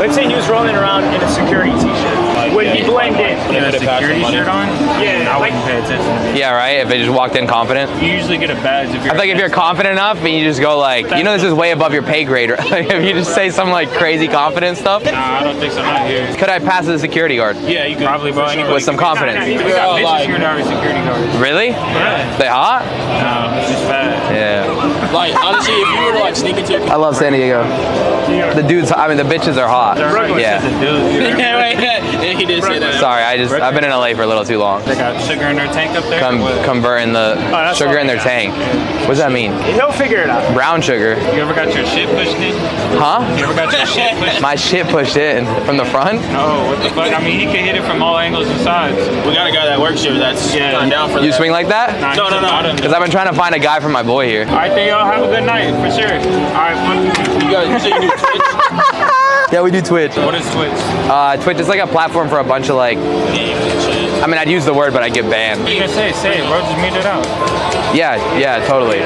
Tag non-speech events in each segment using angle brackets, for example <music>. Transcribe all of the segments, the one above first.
Let's say he was rolling around in a security t-shirt. Would he blend in? Put a security shirt on. Yeah, I like wouldn't pay attention to me. Yeah, right. If they just walked in confident. You usually get a badge if you're. I feel like if you're confident enough and you just go like, you know, this is way above your pay grade. <laughs> Right? If you just say some like crazy confident stuff. Nah, I don't think so. Not here. Could I pass as a security guard? Yeah, you could probably, bro. Anybody With some could- confidence. We got bitches here that are security guards. Really? Yeah. They hot? No, it's just fat. Yeah. Like honestly, if you were to like sneak into your I love San Diego. The dudes, I mean, the bitches are hot. Everybody says Yeah. a dude. <laughs> yeah, right, yeah, he did say that. Sorry, I just, I've been in LA for a little too long. They got sugar in their tank up there. Come, What? converting the oh, that's sugar in their got. tank. What does that mean? he'll figure it out. Brown sugar. You ever got your shit pushed in? Huh? You ever got your shit <laughs> pushed? My shit pushed in from the front? No, what the fuck? I mean, he can hit it from all angles and sides. We got a guy that works here that's Yeah. kinda down for You that. swing like that? Nah, No, no, no. Because I've been trying to find a guy for my boy here. All right, then y'all have a good night for sure. All right, fuck You guys, you say you do Twitch? <laughs> Yeah, we do Twitch. What is Twitch? Uh, Twitch is like a platform for a bunch of like, I mean, I'd use the word, but I'd get banned. You can say say it, bro. Just mute it out. Yeah, yeah, totally.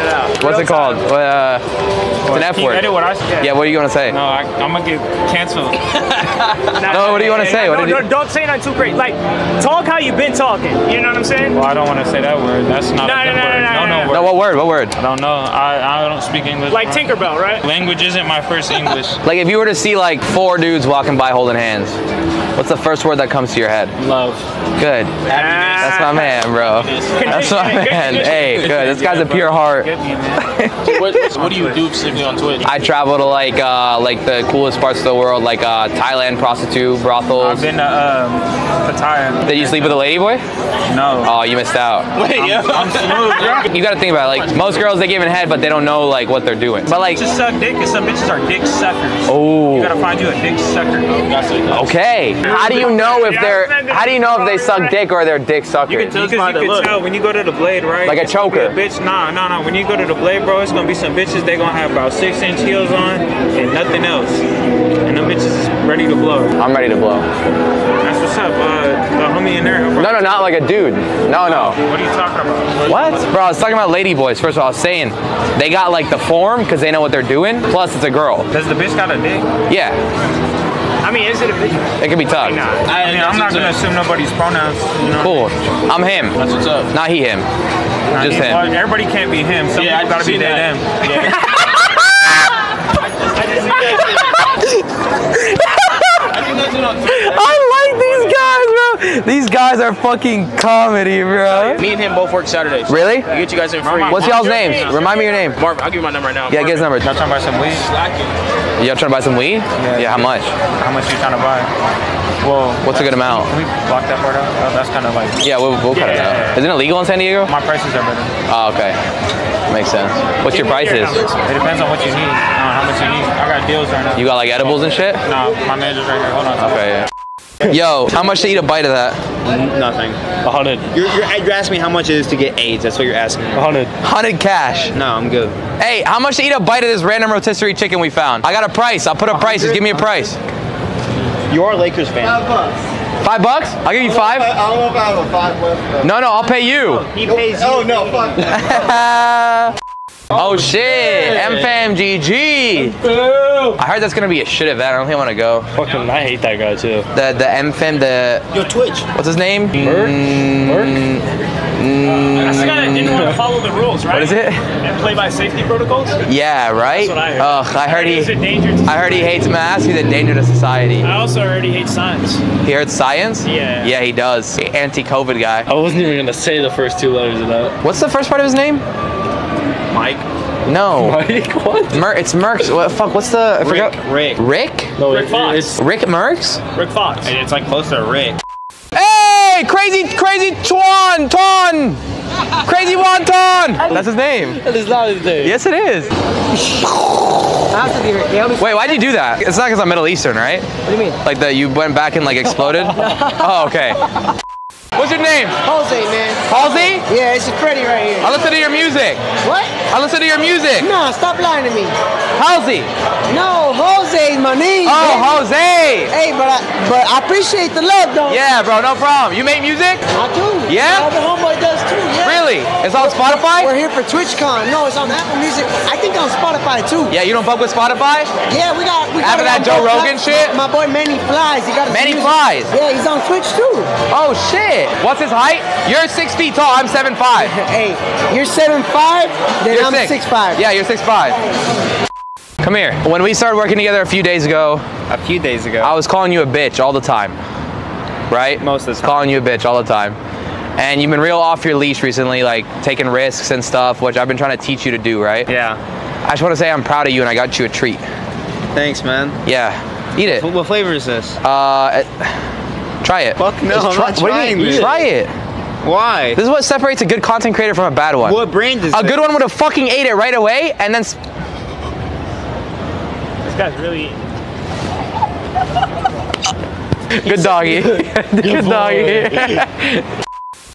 What's it called? Uh, it's an F word. edit what I said? Yeah, what are you gonna say? No, I, I'm gonna get canceled. <laughs> No, what do you wanna say? What No, you- no, don't say nothing too great. Like, talk how you've been talking. You know what I'm saying? well, I don't want to say that word. That's not No, a good no, no, word. no, no, no, no, no. word. No, what word? What word? I don't know. I, I don't speak English. Like Tinkerbell, right? Language isn't my first English. Like if you were to see like four dudes walking by holding hands, what's the first word that comes to your head? Love. Good. That's my man, bro. That's my <laughs> man. Hey, good. This guy's a pure heart. Get me, man. <laughs> what, do you do specifically on Twitch? I travel to like uh, like the coolest parts of the world, like uh, Thailand, prostitute, brothels. I've been to um, Pattaya. Did you sleep with a lady boy? No. Oh, you missed out. <laughs> Wait, yeah. I'm smooth, bro. You gotta think about it. Like most girls, they give in head, but they don't know like what they're doing. But like, Just suck dick, and some bitches are dick suckers. oh. You gotta find you a dick sucker. That's. Okay. How do you know if they're? How do you know if they suck dick or they're dick You suckers? can tell, Just by because the you can look. tell when you go to the blade, right? Like a It's gonna choker. bitch, nah, nah, nah. When you go to the blade, bro, it's gonna be some bitches. They're gonna have about six inch heels on and nothing else, and them bitches is ready to blow. I'm ready to blow. That's what's up. Uh, the homie in there. No, no, not like a dude. No, no. What are you talking about? What? Bro, I was talking about lady boys. First of all, I was saying they got like the form because they know what they're doing. Plus, it's a girl. Does the bitch got a dick? Yeah, I mean, is it a big? it can be tough. Nah. I mean, I'm not gonna assume nobody's pronouns. You know? Cool. I'm him. That's what's up. Not he, him. I Just mean, him. well, everybody can't be him. Some Yeah, I people gotta be seen they that. them. Yeah. <laughs> I think that's it on Twitch. I like these guys, bro. These guys are fucking comedy, bro. Me and him both work Saturdays. Really? We get you guys in free. What's y'all's names? Remind me your name. Marv, I'll give you my number right now. Yeah, get his number. Y'all talking about some weed? Slacking. Y'all trying to buy some weed? Yeah, how much? How much you trying to buy? Well, What's a good amount? Can we block that part out? Oh, that's kind of like Yeah, we'll, we'll cut it out. Isn't it legal in San Diego? my prices are better. Oh, okay. Makes sense. What's your prices? It depends on what you need. Uh, how much you need. I got deals right now. You got like edibles and shit? No, my manager's right here. Hold on. Okay, yeah. <laughs> Yo, how much to eat a bite of that? Nothing. A hundred. You're, you're, you're asking me how much it is to get AIDS. That's what you're asking. A hundred. 100 cash. No, I'm good. Hey, how much to eat a bite of this random rotisserie chicken we found? I got a price. I'll put a price. Just give me a price. You're a Lakers fan. Five bucks? Five bucks? I'll give you five. I don't know if I have a five left. No, no, I'll pay you. He pays oh, you. Oh no, fuck. <laughs> Oh, oh shit, MFAMGG. I heard that's gonna be a shit event. I don't think I want to go. Fucking, I hate that guy too. The the MFAM the Your Twitch. what's his name? Mm, mm. That's the guy that didn't want to <laughs> follow the rules, right? What is it? And play by safety protocols. Yeah, right. what I heard. Ugh, I heard He's a he. danger to I heard he hates masks. He's a danger to society. I also heard he hates science. He hates science. Yeah. Yeah, he does. The Anti-COVID guy. I wasn't even gonna say the first two letters of that. What's the first part of his name? Mike. No. <laughs> Mike, what? Mer- it's Merckx. What fuck? What's the? I forgot. Rick. Rick? No, Rick it- Fox. it's Rick Merckx? Rick Fox. And It's like close to Rick. Hey, crazy, crazy Twan, Twan, crazy Wonton. That's his name. that is not his name. Yes, it is. Wait, why'd you do that? It's not because I'm Middle Eastern, right? What do you mean? Like that you went back and like exploded? <laughs> oh, okay. <laughs> What's your name? Jose, man. Halsey? Yeah, it's Freddie right here. I listen to your music. What? I listen to your music. No, stop lying to me. Halsey. No, Jose my name. Oh, baby. Jose. Hey, Hey, but I, but I appreciate the love, though. Yeah, bro, no problem. You make music? I do. Yeah? The homeboy does too. Yeah. Really? It's on Spotify? We're here for TwitchCon. No, it's on Apple Music. I think on Spotify too. Yeah, you don't fuck with Spotify? Yeah, we got. We got After it that Joe Rogan shit? My, boy Manny Flies. He got Manny music. Flies? Yeah, he's on Twitch too. Oh shit. What's his height? You're six feet tall. I'm seven five. <laughs> Hey, you're seven five. Then You're I'm six. six five. Yeah, you're six five. Come here. When we started working together a few days ago, A few days ago. I was calling you a bitch all the time. Right? Most of the time. Calling you a bitch all the time. And you've been real off your leash recently, like taking risks and stuff, which I've been trying to teach you to do, right? yeah. I just want to say I'm proud of you and I got you a treat. Thanks, man. Yeah. Eat it. What, flavor is this? Uh, try it. Fuck no, Just I'm try, not what do you mean? trying this. Try it. Why? This is what separates a good content creator from a bad one. What brand is A this? good one would have fucking ate it right away and then. This guy's really. Good doggy. <laughs> Good doggy. <laughs>